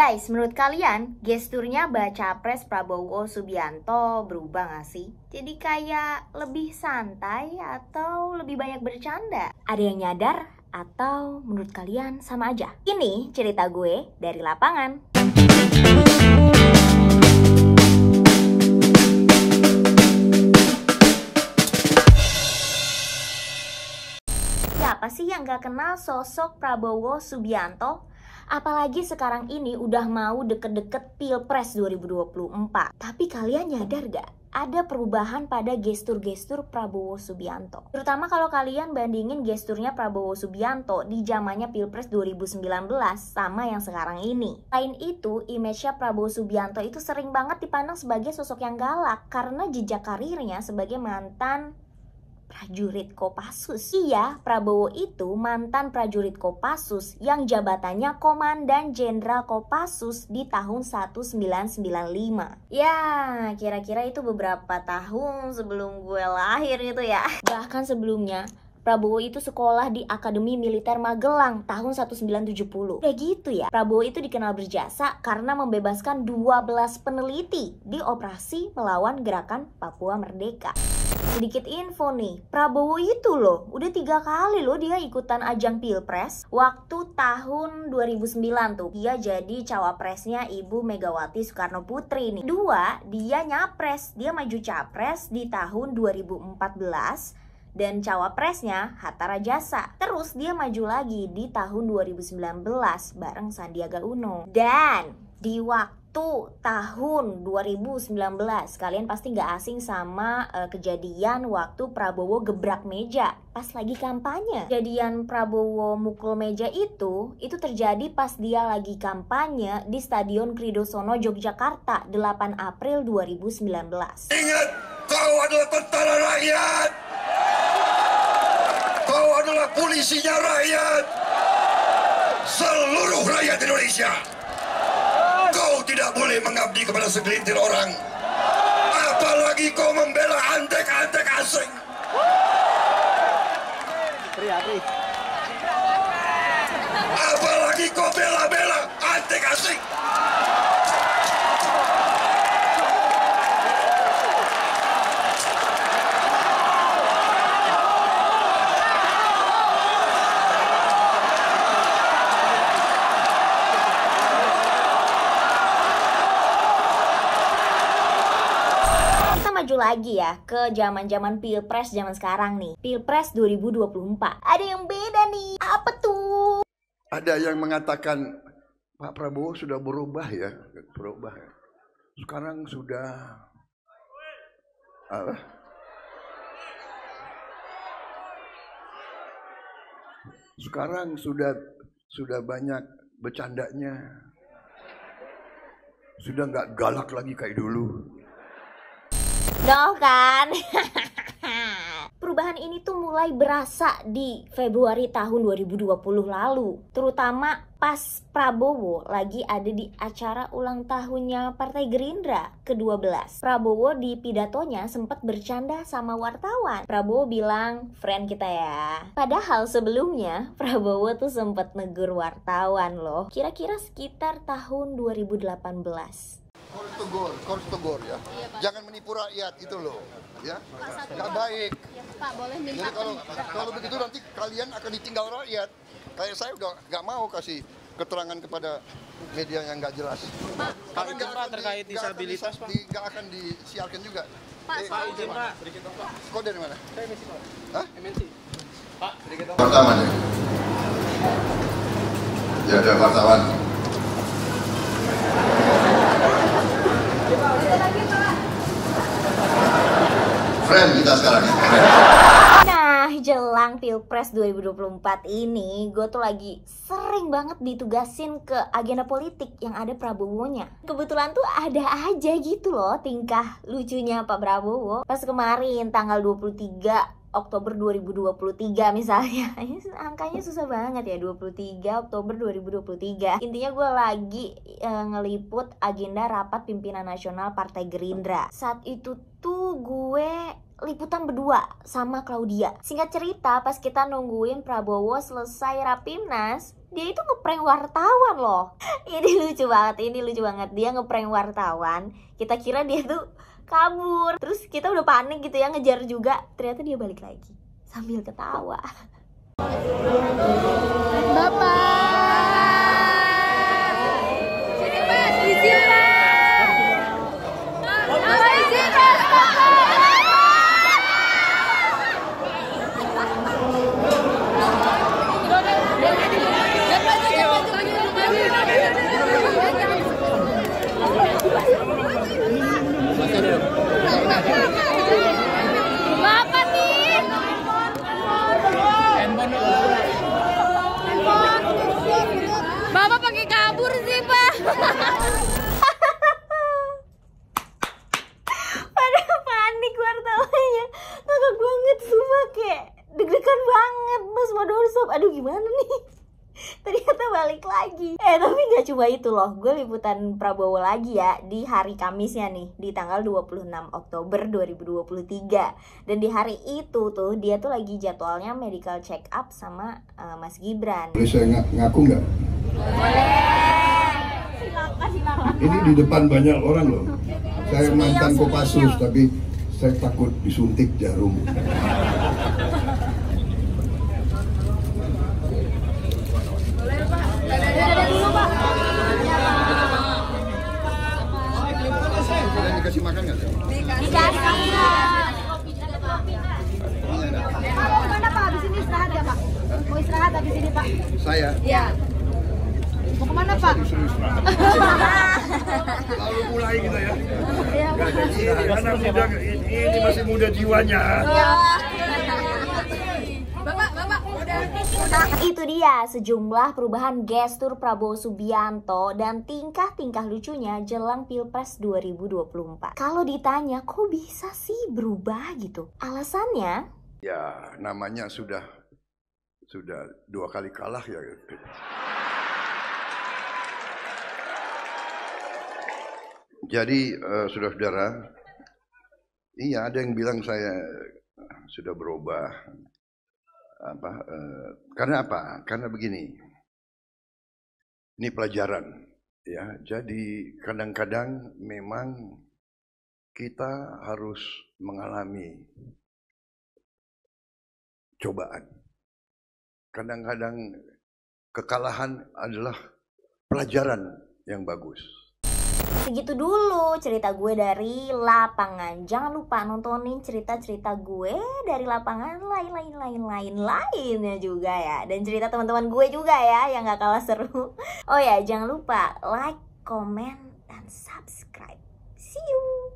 Guys, menurut kalian gesturnya baca pres Prabowo Subianto berubah gak sih? Jadi kayak lebih santai atau lebih banyak bercanda? Ada yang nyadar atau menurut kalian sama aja? Ini cerita gue dari lapangan. Siapa sih yang gak kenal sosok Prabowo Subianto? Apalagi sekarang ini udah mau deket-deket Pilpres 2024. Tapi kalian nyadar gak? Ada perubahan pada gestur-gestur Prabowo Subianto. Terutama kalau kalian bandingin gesturnya Prabowo Subianto di zamannya Pilpres 2019 sama yang sekarang ini. Lain itu, image-nya Prabowo Subianto itu sering banget dipandang sebagai sosok yang galak karena jejak karirnya sebagai mantan prajurit Kopassus. Iya, Prabowo itu mantan prajurit Kopassus yang jabatannya Komandan Jenderal Kopassus di tahun 1995. Ya, kira-kira itu beberapa tahun sebelum gue lahir gitu ya. Bahkan sebelumnya, Prabowo itu sekolah di Akademi Militer Magelang tahun 1970. Kayak gitu ya. Prabowo itu dikenal berjasa karena membebaskan 12 peneliti di operasi melawan gerakan Papua Merdeka. Sedikit info nih, Prabowo itu loh, udah tiga kali loh dia ikutan ajang pilpres. Waktu tahun 2009 tuh, dia jadi cawapresnya Ibu Megawati Soekarno Putri nih. Dua, dia nyapres, dia maju capres di tahun 2014 dan cawapresnya Hatta Rajasa. Terus dia maju lagi di tahun 2019 bareng Sandiaga Uno. Dan di waktu tahun 2019 kalian pasti nggak asing sama uh, kejadian waktu Prabowo gebrak meja pas lagi kampanye. Kejadian Prabowo mukul meja itu itu terjadi pas dia lagi kampanye di Stadion Kridosono Yogyakarta 8 April 2019 ingat kau adalah tentara rakyat. Kau adalah polisinya rakyat. Seluruh rakyat Indonesia boleh mengabdi kepada segelintir orang. Apalagi kau membela antek-antek asing. Apalagi kau bela-bela lagi ya ke zaman-zaman Pilpres zaman sekarang nih. Pilpres 2024. Ada yang beda nih. Apa tuh? Ada yang mengatakan Pak Prabowo sudah berubah ya, berubah. Ya. Sekarang sudah apa? Sekarang sudah sudah banyak bercandanya. Sudah nggak galak lagi kayak dulu. No kan? Perubahan ini tuh mulai berasa di Februari tahun 2020 lalu Terutama pas Prabowo lagi ada di acara ulang tahunnya Partai Gerindra ke-12 Prabowo di pidatonya sempat bercanda sama wartawan. Prabowo bilang, friend kita ya. Padahal sebelumnya Prabowo tuh sempat negur wartawan loh Kira-kira sekitar tahun 2018 Korus tegur, korus tegur ya. Iya, Jangan menipu rakyat itu loh, ya. Gak baik. Ya, Pak, boleh minta Jadi kalau kalau begitu nanti kalian akan ditinggal rakyat. Kayak saya udah nggak mau kasih keterangan kepada media yang nggak jelas. Pak, Pak izin Pak terkait di, disabilitas Pak. Nggak akan disiarkan juga. Pak, Eh, Pak izin Pak. Kau dari mana? Saya MNC Pak. Hah? MNC. Pak, sedikit Pak. Wartawan ya? Ya ada wartawan. Friend kita sekarang ya. Nah, jelang Pilpres 2024 ini, gue tuh lagi sering banget ditugasin ke agenda politik yang ada Prabowo-nya. Kebetulan tuh ada aja gitu loh tingkah lucunya Pak Prabowo. Pas kemarin tanggal 23 Oktober 2023 misalnya Angkanya susah banget ya 23 Oktober 2023 Intinya gue lagi e, ngeliput agenda rapat pimpinan nasional Partai Gerindra Saat itu tuh gue liputan berdua sama Claudia. Singkat cerita, pas kita nungguin Prabowo selesai rapimnas, dia itu ngeprank wartawan loh. Ini lucu banget, ini lucu banget. Dia ngeprank wartawan. Kita kira dia tuh kabur. Terus kita udah panik gitu ya ngejar juga. Ternyata dia balik lagi sambil ketawa. Bapak nih. Bapak pakai kabur sih, Pak. Pada panik wartawannya Ngakak banget semua kayak Deg-degan banget Mas mau doorstop Aduh gimana nih Ternyata balik lagi Eh tapi gak cuma itu loh Gue liputan Prabowo lagi ya Di hari Kamisnya nih Di tanggal 26 Oktober 2023 Dan di hari itu tuh Dia tuh lagi jadwalnya medical check up Sama eh, Mas Gibran Boleh saya ng- ngaku nggak? Ini di depan banyak orang loh. Saya mantan Kopassus tapi saya takut disuntik jarum. Dikasih makan nggak? Mau ke mana Pak? Habis ini istirahat ya Pak? Mau istirahat habis ini Pak? Saya Iya. Mau ke mana Pak? lalu mulai kita ya. Jadi anak muda ini, masih muda jiwanya. Udah. Nah, itu dia sejumlah perubahan gestur Prabowo Subianto dan tingkah-tingkah lucunya jelang Pilpres 2024. Kalau ditanya kok bisa sih berubah gitu? Alasannya Ya, namanya sudah sudah dua kali kalah ya. Jadi eh, saudara-saudara, iya ada yang bilang saya sudah berubah. Apa? eh, karena apa? Karena begini. Ini pelajaran, ya. Jadi kadang-kadang memang kita harus mengalami cobaan. Kadang-kadang kekalahan adalah pelajaran yang bagus. Segitu dulu cerita gue dari lapangan. Jangan lupa nontonin cerita-cerita gue dari lapangan lain-lain lain-lain lainnya juga ya. Dan cerita teman-teman gue juga ya yang gak kalah seru. Oh ya, jangan lupa like, comment, dan subscribe. See you.